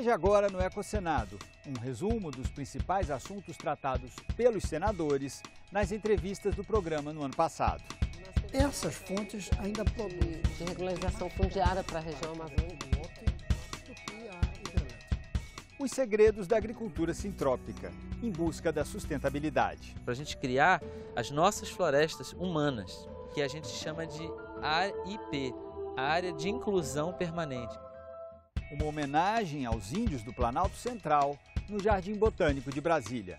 Veja agora no Ecosenado um resumo dos principais assuntos tratados pelos senadores nas entrevistas do programa no ano passado. Essas fontes ainda produzem. De regularização fundiária para a região amazônica. Os segredos da agricultura sintrópica, em busca da sustentabilidade. Para a gente criar as nossas florestas humanas, que a gente chama de AIP, Área de Inclusão Permanente uma homenagem aos índios do Planalto Central, no Jardim Botânico de Brasília.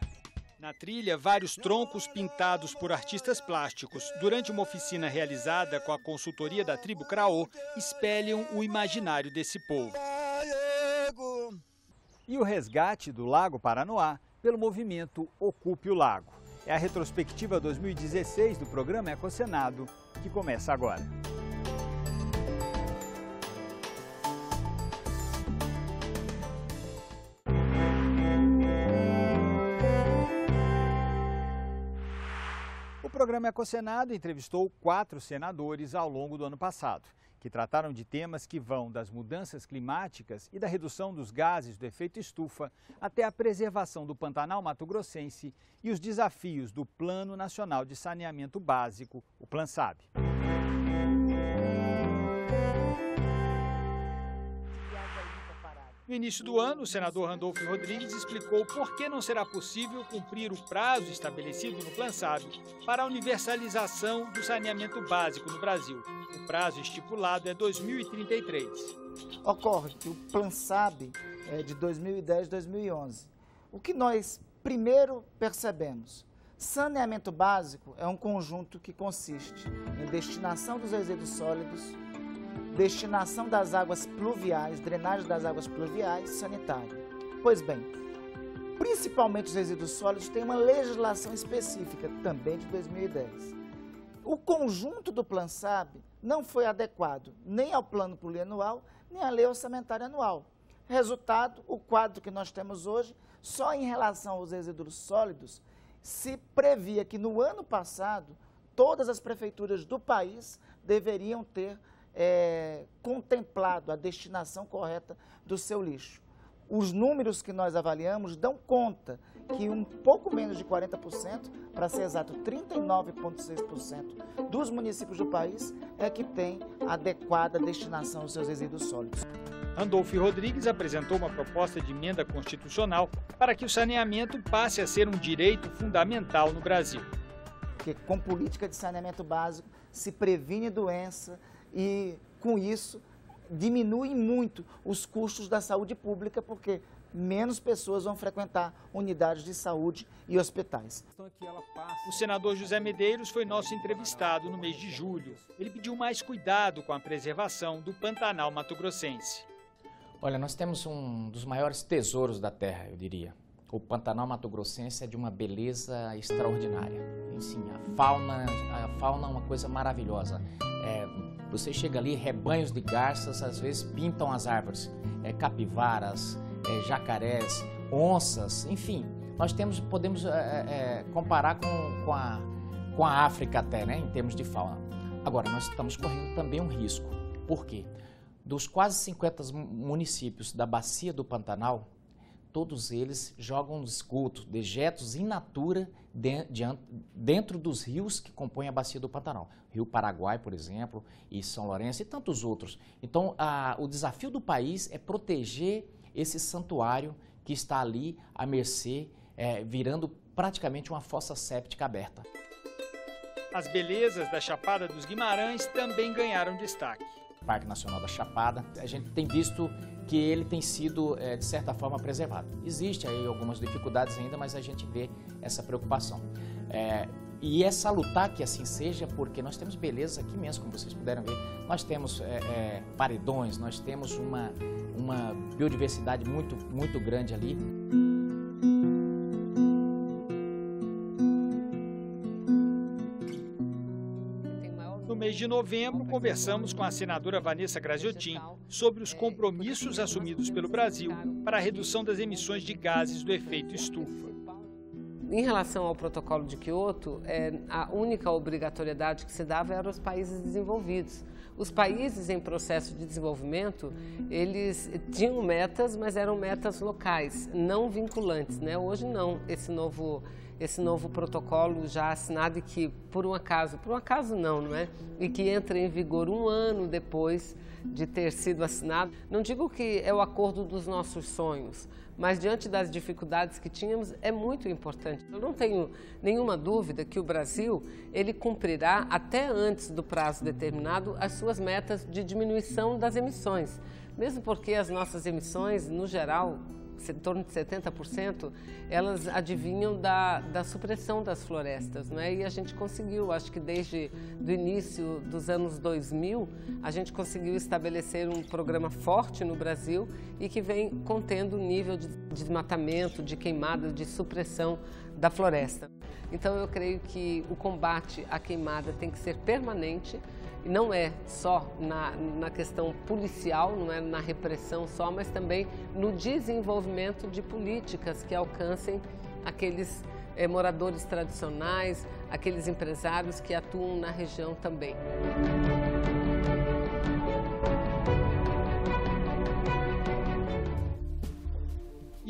Na trilha, vários troncos pintados por artistas plásticos, durante uma oficina realizada com a consultoria da tribo Craô, espelham o imaginário desse povo. E o resgate do Lago Paranoá pelo movimento Ocupe o Lago. É a retrospectiva 2016 do programa Ecocenado, que começa agora. Programa Ecosenado entrevistou quatro senadores ao longo do ano passado, que trataram de temas que vão das mudanças climáticas e da redução dos gases do efeito estufa até a preservação do Pantanal Mato Grossense e os desafios do Plano Nacional de Saneamento Básico, o PlanSAB. No início do ano, o senador Randolfo Rodrigues explicou por que não será possível cumprir o prazo estabelecido no Plan SAB para a universalização do saneamento básico no Brasil. O prazo estipulado é 2033. Ocorre que o Plan SAB é de 2010 2011. O que nós primeiro percebemos? Saneamento básico é um conjunto que consiste em destinação dos resíduos sólidos, destinação das águas pluviais, drenagem das águas pluviais, sanitário. Pois bem, principalmente os resíduos sólidos têm uma legislação específica, também de 2010. O conjunto do Plan SAB não foi adequado nem ao plano plurianual, nem à lei orçamentária anual. Resultado, o quadro que nós temos hoje, só em relação aos resíduos sólidos, se previa que no ano passado todas as prefeituras do país deveriam ter é, contemplado a destinação correta do seu lixo. Os números que nós avaliamos dão conta que um pouco menos de 40%, para ser exato, 39,6% dos municípios do país é que tem adequada destinação aos seus resíduos sólidos. Randolfo Rodrigues apresentou uma proposta de emenda constitucional para que o saneamento passe a ser um direito fundamental no Brasil. Porque com política de saneamento básico se previne doença, e, com isso, diminui muito os custos da saúde pública, porque menos pessoas vão frequentar unidades de saúde e hospitais. O senador José Medeiros foi nosso entrevistado no mês de julho. Ele pediu mais cuidado com a preservação do Pantanal Mato Grossense. Olha, nós temos um dos maiores tesouros da terra, eu diria. O Pantanal Mato Grossense é de uma beleza extraordinária. Sim, a fauna, a fauna é uma coisa maravilhosa. É, você chega ali, rebanhos de garças, às vezes pintam as árvores, é, capivaras, é, jacarés, onças, enfim. Nós temos, podemos é, comparar com, com, a, com a África até, né, em termos de fauna. Agora, nós estamos correndo também um risco. Por quê? Dos quase 50 municípios da bacia do Pantanal, todos eles jogam esgoto, dejetos in natura dentro dos rios que compõem a bacia do Pantanal. Rio Paraguai, por exemplo, e São Lourenço e tantos outros. Então, a, o desafio do país é proteger esse santuário que está ali à mercê, é, virando praticamente uma fossa séptica aberta. As belezas da Chapada dos Guimarães também ganharam destaque. Parque Nacional da Chapada, a gente tem visto que ele tem sido, é, de certa forma, preservado. Existe aí algumas dificuldades ainda, mas a gente vê essa preocupação. É, e é salutar que assim seja, porque nós temos beleza aqui mesmo, como vocês puderam ver. Nós temos é, é, paredões, nós temos uma, uma biodiversidade muito, muito grande ali. Mês de novembro, conversamos com a senadora Vanessa Graziotin sobre os compromissos assumidos pelo Brasil para a redução das emissões de gases do efeito estufa. Em relação ao protocolo de Kyoto, é, a única obrigatoriedade que se dava era aos países desenvolvidos. Os países em processo de desenvolvimento, eles tinham metas, mas eram metas locais, não vinculantes. Né? Hoje não, esse novo esse novo protocolo já assinado e que, por um acaso, por um acaso não, não é? E que entra em vigor um ano depois de ter sido assinado. Não digo que é o acordo dos nossos sonhos, mas diante das dificuldades que tínhamos, é muito importante. Eu não tenho nenhuma dúvida que o Brasil, ele cumprirá até antes do prazo determinado as suas metas de diminuição das emissões. Mesmo porque as nossas emissões, no geral, em torno de 70%, elas adivinham da, da supressão das florestas. Né? E a gente conseguiu, acho que desde o início dos anos 2000, a gente conseguiu estabelecer um programa forte no Brasil e que vem contendo o nível de desmatamento, de queimada, de supressão da floresta. Então eu creio que o combate à queimada tem que ser permanente, não é só na, na questão policial, não é na repressão só, mas também no desenvolvimento de políticas que alcancem aqueles é, moradores tradicionais, aqueles empresários que atuam na região também.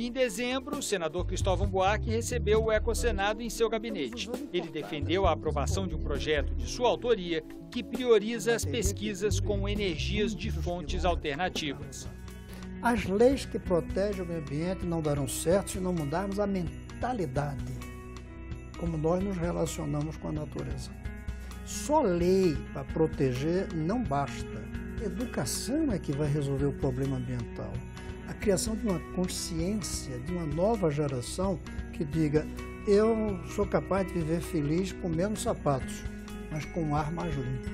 Em dezembro, o senador Cristóvão Buarque recebeu o Ecosenado em seu gabinete. Ele defendeu a aprovação de um projeto de sua autoria que prioriza as pesquisas com energias de fontes alternativas. As leis que protegem o meio ambiente não darão certo se não mudarmos a mentalidade, como nós nos relacionamos com a natureza. Só lei para proteger não basta. Educação é que vai resolver o problema ambiental a criação de uma consciência, de uma nova geração que diga: eu sou capaz de viver feliz com menos sapatos, mas com um ar mais limpo.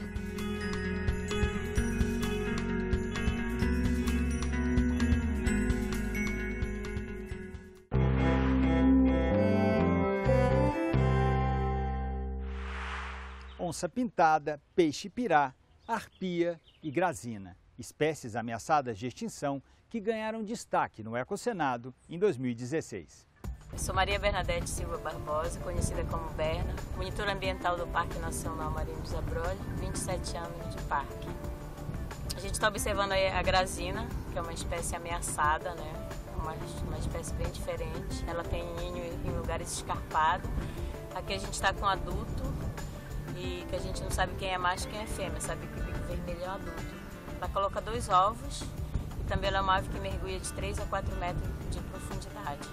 Onça pintada, peixe-pirá, arpia e grazina, espécies ameaçadas de extinção que ganharam destaque no Ecosenado em 2016. Eu sou Maria Bernadette Silva Barbosa, conhecida como Berna, monitora ambiental do Parque Nacional Marinho dos Abrolhos, 27 anos de parque. A gente está observando a grazina, que é uma espécie ameaçada, né? Uma, uma espécie bem diferente. Ela tem ninho em lugares escarpados. Aqui a gente está com um adulto e que a gente não sabe quem é macho e quem é fêmea, sabe que o vermelho é o adulto. Ela coloca dois ovos também ela é uma ave que mergulha de 3 a 4 metros de profundidade.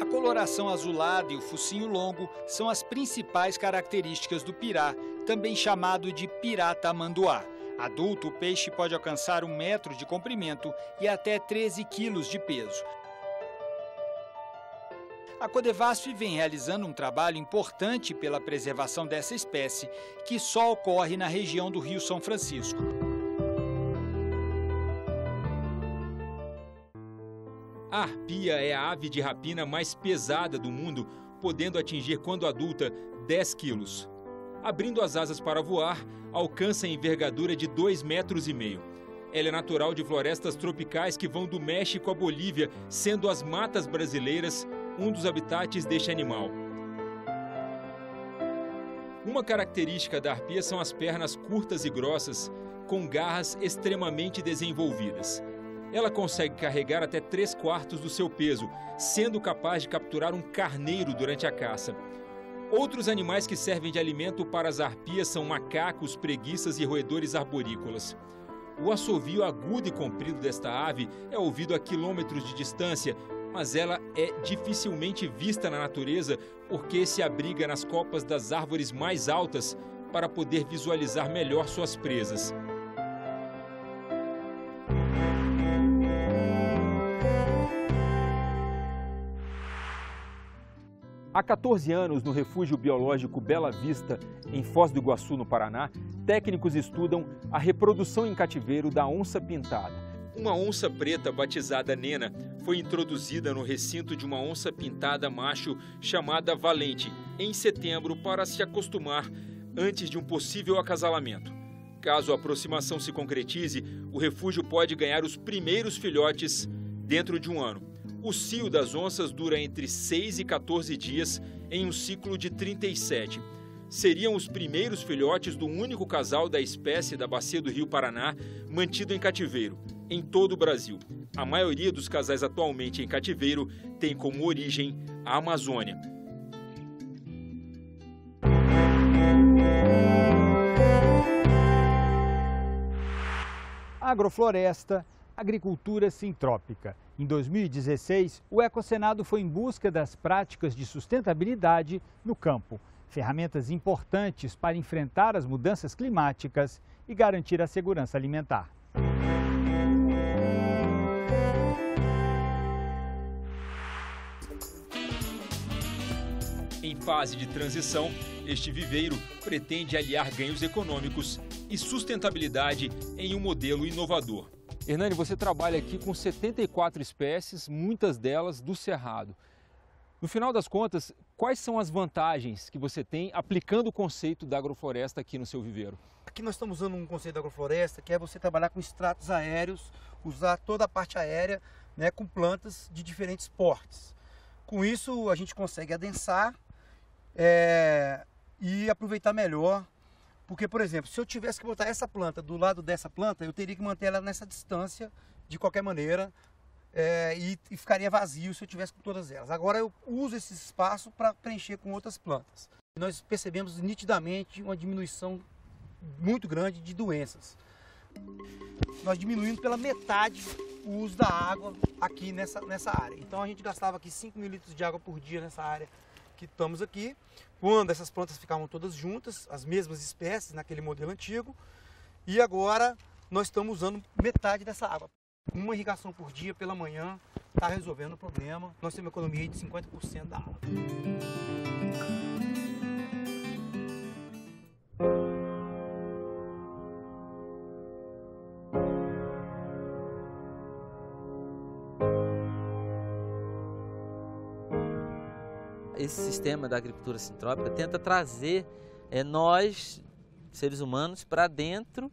A coloração azulada e o focinho longo são as principais características do pirá, também chamado de pirata amanduá. Adulto, o peixe pode alcançar um metro de comprimento e até 13 quilos de peso. A Codevasf vem realizando um trabalho importante pela preservação dessa espécie, que só ocorre na região do Rio São Francisco. A arpia é a ave de rapina mais pesada do mundo, podendo atingir, quando adulta, 10 quilos. Abrindo as asas para voar, alcança a envergadura de 2,5 metros. e meio. Ela é natural de florestas tropicais que vão do México à Bolívia, sendo as matas brasileiras um dos habitats deste animal. Uma característica da arpia são as pernas curtas e grossas, com garras extremamente desenvolvidas. Ela consegue carregar até 3 quartos do seu peso, sendo capaz de capturar um carneiro durante a caça. Outros animais que servem de alimento para as arpias são macacos, preguiças e roedores arborícolas. O assovio agudo e comprido desta ave é ouvido a quilômetros de distância, mas ela é dificilmente vista na natureza porque se abriga nas copas das árvores mais altas para poder visualizar melhor suas presas. Há 14 anos, no refúgio biológico Bela Vista, em Foz do Iguaçu, no Paraná, técnicos estudam a reprodução em cativeiro da onça pintada. Uma onça preta batizada Nena foi introduzida no recinto de uma onça pintada macho chamada Valente em setembro para se acostumar antes de um possível acasalamento. Caso a aproximação se concretize, o refúgio pode ganhar os primeiros filhotes dentro de um ano. O cio das onças dura entre 6 e 14 dias em um ciclo de 37. Seriam os primeiros filhotes do único casal da espécie da bacia do Rio Paraná mantido em cativeiro, em todo o Brasil. A maioria dos casais atualmente em cativeiro tem como origem a Amazônia. Agrofloresta, agricultura sintrópica. Em 2016, o Ecosenado foi em busca das práticas de sustentabilidade no campo, ferramentas importantes para enfrentar as mudanças climáticas e garantir a segurança alimentar. Em fase de transição, este viveiro pretende aliar ganhos econômicos e sustentabilidade em um modelo inovador. Hernani, você trabalha aqui com 74 espécies, muitas delas do cerrado. No final das contas, quais são as vantagens que você tem aplicando o conceito da agrofloresta aqui no seu viveiro? Aqui nós estamos usando um conceito da agrofloresta que é você trabalhar com extratos aéreos, usar toda a parte aérea né, com plantas de diferentes portes. Com isso, a gente consegue adensar é, e aproveitar melhor porque, por exemplo, se eu tivesse que botar essa planta do lado dessa planta, eu teria que manter ela nessa distância de qualquer maneira é, e, e, ficaria vazio se eu tivesse com todas elas. Agora eu uso esse espaço para preencher com outras plantas. Nós percebemos nitidamente uma diminuição muito grande de doenças. Nós diminuímos pela metade o uso da água aqui nessa, nessa área. Então a gente gastava aqui 5 mil litros de água por dia nessa área que estamos aqui, quando essas plantas ficavam todas juntas, as mesmas espécies naquele modelo antigo, e agora nós estamos usando metade dessa água. Uma irrigação por dia pela manhã está resolvendo o problema. Nós temos economia de 50% da água. Esse sistema da agricultura sintrópica tenta trazer é, nós, seres humanos, para dentro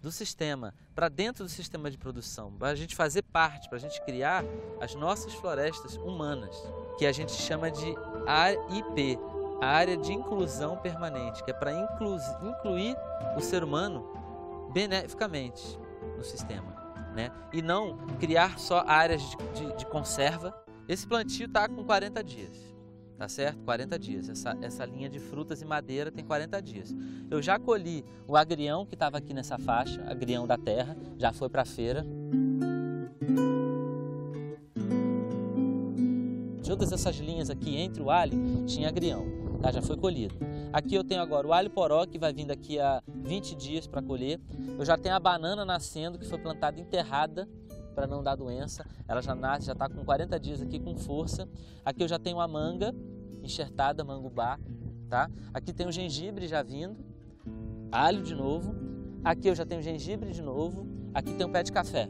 do sistema, para dentro do sistema de produção, para a gente fazer parte, para a gente criar as nossas florestas humanas, que a gente chama de AIP, a área de inclusão permanente, que é para inclu incluir o ser humano beneficamente no sistema. Né? E não criar só áreas de, de, de conserva. Esse plantio está com 40 dias tá certo? 40 dias. Essa, essa linha de frutas e madeira tem 40 dias. Eu já colhi o agrião que estava aqui nessa faixa, agrião da terra, já foi para a feira. Todas essas linhas aqui entre o alho tinha agrião, tá? já foi colhido. Aqui eu tenho agora o alho poró que vai vir daqui a 20 dias para colher. Eu já tenho a banana nascendo que foi plantada enterrada para não dar doença. Ela já nasce, já está com 40 dias aqui com força. Aqui eu já tenho a manga enxertada, mangubá, tá? Aqui tem o gengibre já vindo, alho de novo. Aqui eu já tenho gengibre de novo. Aqui tem um pé de café.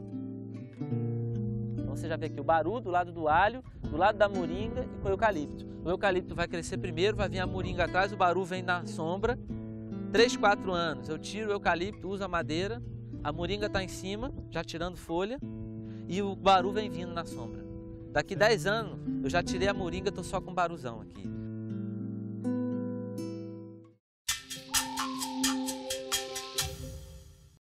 Então você já vê aqui o baru do lado do alho, do lado da moringa e com o eucalipto. O eucalipto vai crescer primeiro, vai vir a moringa atrás, o baru vem na sombra. 3, 4 anos, eu tiro o eucalipto, uso a madeira, a moringa está em cima, já tirando folha, e o baru vem vindo na sombra. Daqui 10 anos eu já tirei a moringa, estou só com baruzão aqui.